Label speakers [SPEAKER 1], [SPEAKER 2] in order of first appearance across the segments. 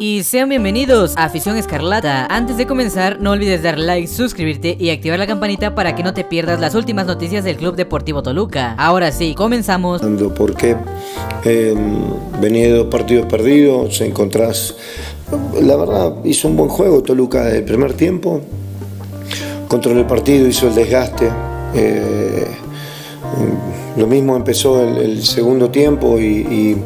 [SPEAKER 1] Y sean bienvenidos a Afición Escarlata. Antes de comenzar, no olvides dar like, suscribirte y activar la campanita para que no te pierdas las últimas noticias del Club Deportivo Toluca. Ahora sí, comenzamos.
[SPEAKER 2] Porque eh, venía de dos partidos perdidos, encontrás. La verdad, hizo un buen juego Toluca el primer tiempo. Controló el partido, hizo el desgaste. Eh, lo mismo empezó el, segundo tiempo y,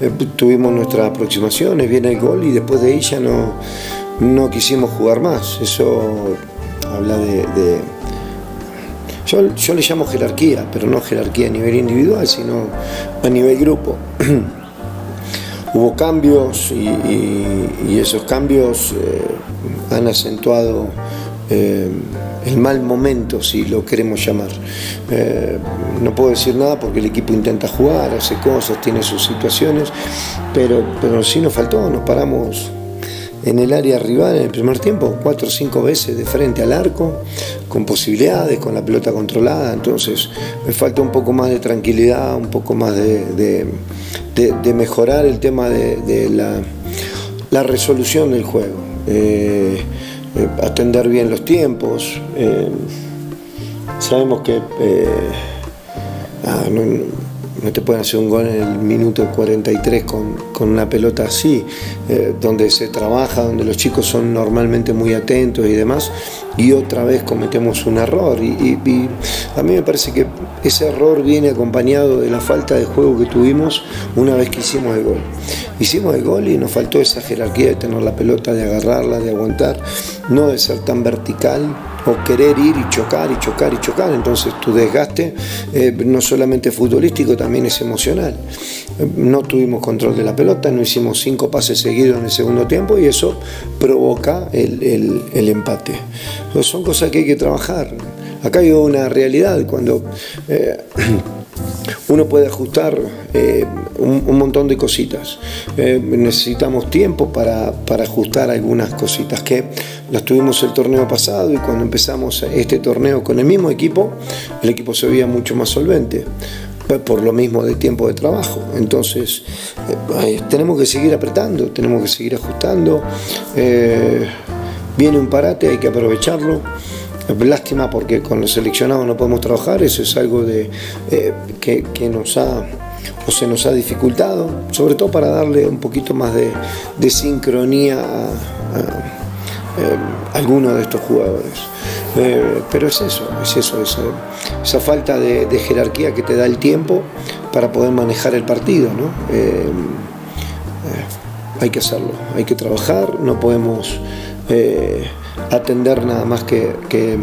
[SPEAKER 2] eh, tuvimos nuestras aproximaciones, viene el gol y después de ya no, no quisimos jugar más. Eso habla de... yo, yo, le llamo jerarquía, pero no jerarquía a nivel individual, sino a nivel grupo. Hubo cambios y, esos cambios eh, han acentuado eh, el mal momento, si lo queremos llamar. Eh, no puedo decir nada porque el equipo intenta jugar, hace cosas, tiene sus situaciones, pero, pero sí nos faltó, nos paramos en el área rival en el primer tiempo, cuatro o cinco veces de frente al arco, con posibilidades, con la pelota controlada, entonces me falta un poco más de tranquilidad, un poco más de, mejorar el tema de, la, resolución del juego. Eh, eh, atender bien los tiempos. Eh, sabemos que eh, ah, te pueden hacer un gol en el minuto 43 con, con una pelota así, donde se trabaja, donde los chicos son normalmente muy atentos y demás, y otra vez cometemos un error. Y, a mí me parece que ese error viene acompañado de la falta de juego que tuvimos una vez que hicimos el gol. Hicimos el gol y nos faltó esa jerarquía de tener la pelota, de agarrarla, de aguantar, no de ser tan vertical o querer ir y chocar y chocar y chocar. Entonces tu desgaste eh, no solamente futbolístico, también es emocional. No tuvimos control de la pelota, no hicimos cinco pases seguidos en el segundo tiempo y eso provoca el, empate. son cosas que hay que trabajar. Acá hay una realidad cuando... Eh, uno puede ajustar eh, un, montón de cositas. Eh, necesitamos tiempo para, ajustar algunas cositas que las tuvimos el torneo pasado y cuando empezamos este torneo con el mismo equipo, el equipo se veía mucho más solvente por lo mismo de tiempo de trabajo. Entonces, eh, tenemos que seguir apretando, tenemos que seguir ajustando. viene un parate, hay que aprovecharlo. Lástima porque con los seleccionados no podemos trabajar, eso es algo de, eh, que, nos ha o se nos ha dificultado, sobre todo para darle un poquito más de, sincronía a, eh, algunos de estos jugadores. Eh, pero es eso, es eso, esa, falta de, jerarquía que te da el tiempo para poder manejar el partido. hay que hacerlo, hay que trabajar, no podemos atender nada más que, que,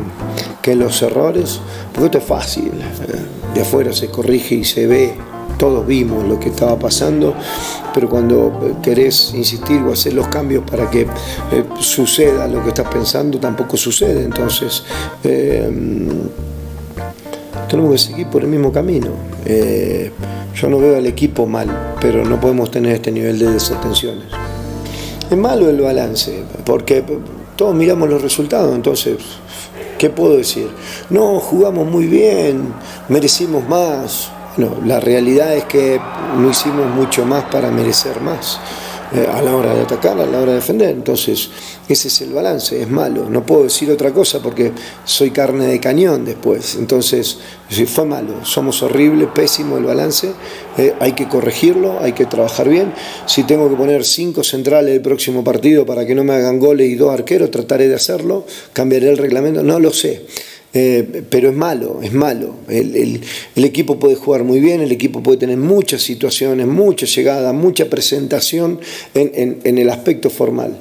[SPEAKER 2] los errores, porque esto es fácil, eh, de afuera se corrige y se ve, todos vimos lo que estaba pasando, pero cuando querés insistir o hacer los cambios para que eh, suceda lo que estás pensando, tampoco sucede, entonces eh, tenemos que seguir por el mismo camino. yo no veo al equipo mal, pero no podemos tener este nivel de desatenciones. Es malo el balance, porque todos miramos los resultados, entonces, ¿qué puedo decir? No, jugamos muy bien, merecimos más. No, la realidad es que no hicimos mucho más para merecer más. Eh, a la hora de atacar, a la hora de defender. Entonces, ese es el balance, es malo. No puedo decir otra cosa porque soy carne de cañón después. Entonces, fue malo, somos horribles, pésimo el balance, eh, hay que corregirlo, hay que trabajar bien. Si tengo que poner cinco centrales el próximo partido para que no me hagan goles y dos arqueros, trataré de hacerlo, cambiaré el reglamento, no lo sé. Eh, pero es malo, es malo. El, equipo puede jugar muy bien, el equipo puede tener muchas situaciones, mucha llegada, mucha presentación en, el aspecto formal.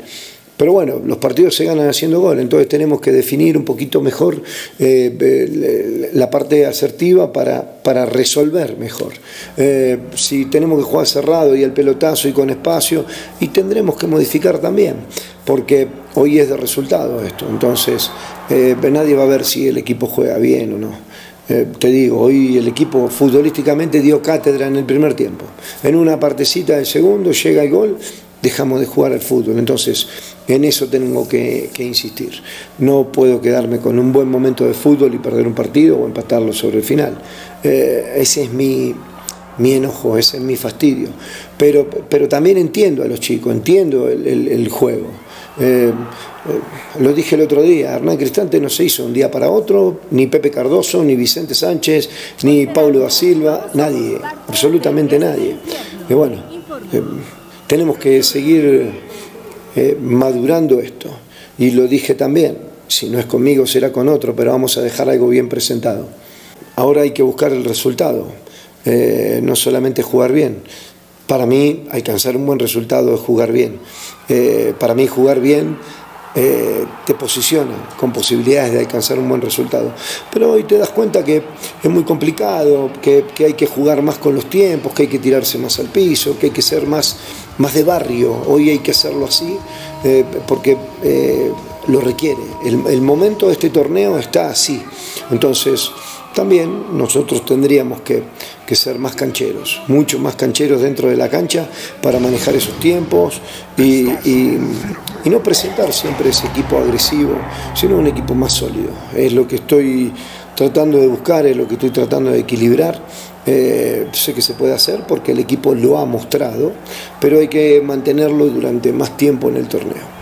[SPEAKER 2] Pero bueno, los partidos se ganan haciendo gol, entonces tenemos que definir un poquito mejor eh, la parte asertiva para, para resolver mejor. Eh, si tenemos que jugar cerrado y el pelotazo y con espacio, y tendremos que modificar también porque hoy es de resultado esto. Entonces, eh, nadie va a ver si el equipo juega bien o no. Eh, te digo, hoy el equipo futbolísticamente dio cátedra en el primer tiempo. En una partecita de segundo llega el gol, dejamos de jugar al fútbol. Entonces, en eso tengo que, insistir. No puedo quedarme con un buen momento de fútbol y perder un partido o empatarlo sobre el final. Eh, ese es mi, mi enojo, ese es mi fastidio. Pero, pero también entiendo a los chicos, entiendo el, juego. Eh, eh, lo dije el otro día, Hernán Cristante no se hizo un día para otro, ni Pepe Cardoso, ni Vicente Sánchez, ni Paulo da Silva, nadie, absolutamente nadie. Y bueno, eh, tenemos que seguir madurando esto. Y lo dije también, si no es conmigo será con otro, pero vamos a dejar algo bien presentado. Ahora hay que buscar el resultado, no solamente jugar bien, para mí, alcanzar un buen resultado es jugar bien. Eh, para mí, jugar bien eh, te posiciona con posibilidades de alcanzar un buen resultado. Pero hoy te das cuenta que es muy complicado, que, hay que jugar más con los tiempos, que hay que tirarse más al piso, que hay que ser más, más de barrio. Hoy hay que hacerlo así eh, porque lo requiere. El, el momento de este torneo está así. Entonces, también nosotros tendríamos que, ser más cancheros, mucho más cancheros dentro de la cancha para manejar esos tiempos y, no presentar siempre ese equipo agresivo, sino un equipo más sólido. Es lo que estoy tratando de buscar, es lo que estoy tratando de equilibrar. Eh, sé que se puede hacer porque el equipo lo ha mostrado, pero hay que mantenerlo durante más tiempo en el torneo.